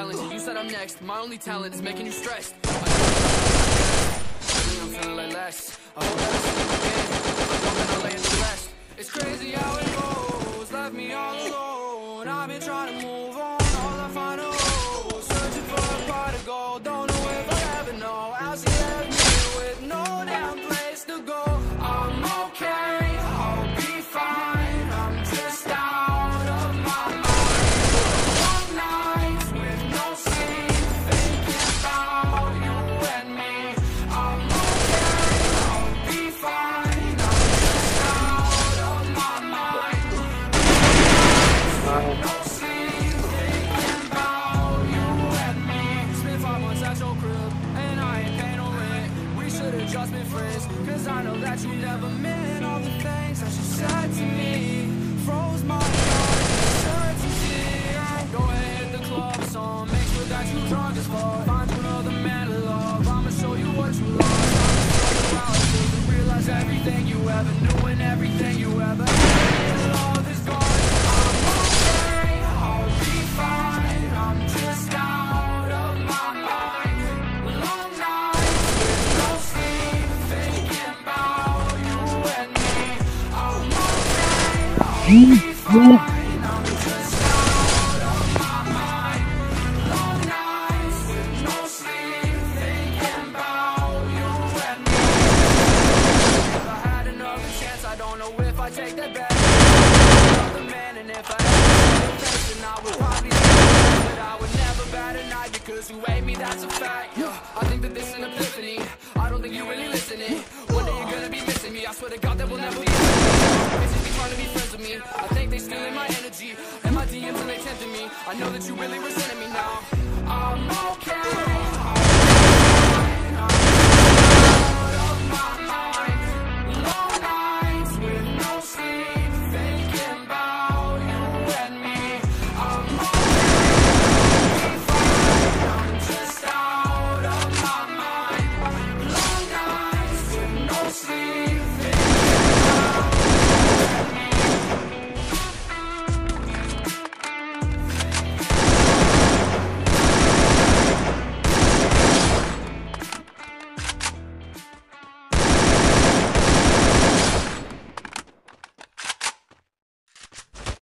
I'm you said I'm next. My only talent is making you stressed. I I'm feeling like less. I hope that I see you again. I don't, then I'll the rest. It's crazy how it goes. Left me all alone. I've been trying to move friends. Cause I know that you never meant all the things that you said to me. Froze my heart, certainty. Go ahead, the club song. Make sure that you drunk as fuck. Find another man to love. I'ma show you what you love. I'ma show you how to realize everything you ever knew and everything you ever had. Love is gone. I don't think that this is an epiphany. I don't think you really listening. You're gonna be missing. I swear to God that we'll never be trying to be friends with me. I think they stealing my energy and my DMs and they tempting me. I know that you really resenting me now. I'm okay.